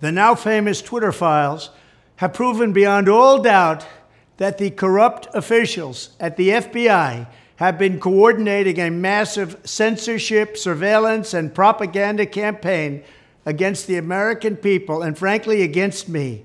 The now famous Twitter files have proven beyond all doubt that the corrupt officials at the FBI have been coordinating a massive censorship, surveillance, and propaganda campaign against the American people and, frankly, against me.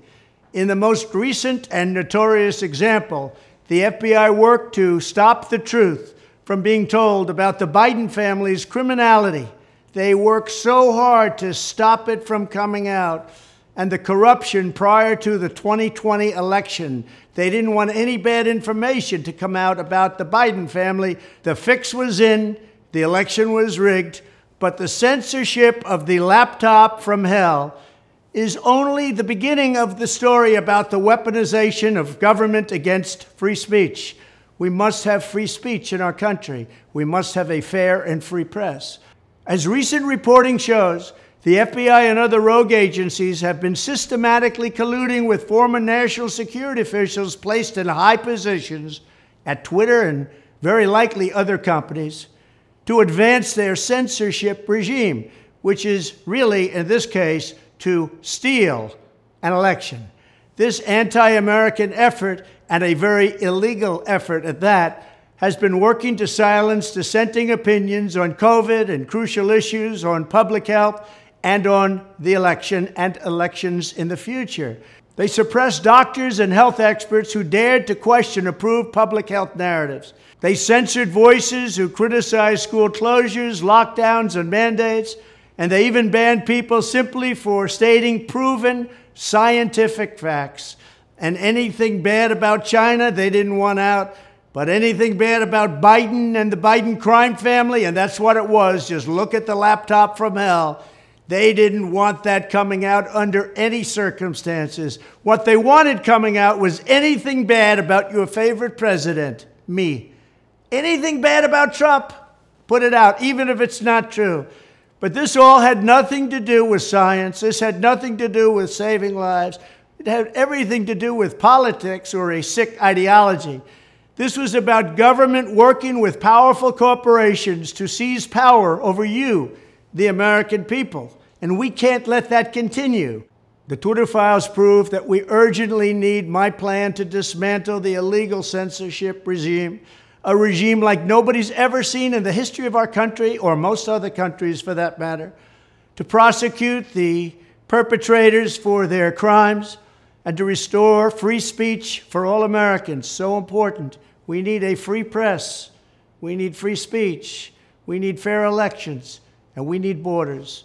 In the most recent and notorious example, the FBI worked to stop the truth from being told about the Biden family's criminality they worked so hard to stop it from coming out. And the corruption prior to the 2020 election. They didn't want any bad information to come out about the Biden family. The fix was in, the election was rigged, but the censorship of the laptop from hell is only the beginning of the story about the weaponization of government against free speech. We must have free speech in our country. We must have a fair and free press. As recent reporting shows, the FBI and other rogue agencies have been systematically colluding with former national security officials placed in high positions at Twitter and very likely other companies to advance their censorship regime, which is really, in this case, to steal an election. This anti American effort, and a very illegal effort at that, has been working to silence dissenting opinions on COVID and crucial issues on public health and on the election and elections in the future. They suppressed doctors and health experts who dared to question approved public health narratives. They censored voices who criticized school closures, lockdowns, and mandates. And they even banned people simply for stating proven scientific facts. And anything bad about China, they didn't want out. But anything bad about Biden and the Biden crime family, and that's what it was, just look at the laptop from hell. They didn't want that coming out under any circumstances. What they wanted coming out was anything bad about your favorite president, me. Anything bad about Trump, put it out, even if it's not true. But this all had nothing to do with science. This had nothing to do with saving lives. It had everything to do with politics or a sick ideology. This was about government working with powerful corporations to seize power over you, the American people. And we can't let that continue. The Twitter files prove that we urgently need my plan to dismantle the illegal censorship regime, a regime like nobody's ever seen in the history of our country, or most other countries for that matter, to prosecute the perpetrators for their crimes, and to restore free speech for all Americans. So important. We need a free press. We need free speech. We need fair elections. And we need borders.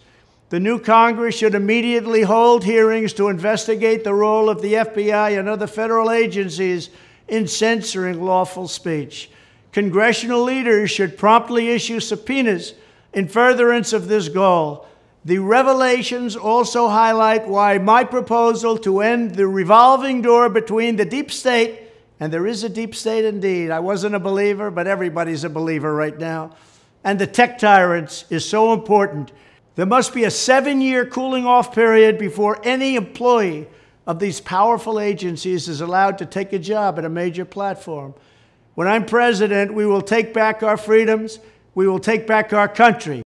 The new Congress should immediately hold hearings to investigate the role of the FBI and other federal agencies in censoring lawful speech. Congressional leaders should promptly issue subpoenas in furtherance of this goal. The revelations also highlight why my proposal to end the revolving door between the deep state, and there is a deep state indeed. I wasn't a believer, but everybody's a believer right now, and the tech tyrants is so important. There must be a seven year cooling off period before any employee of these powerful agencies is allowed to take a job at a major platform. When I'm president, we will take back our freedoms, we will take back our country.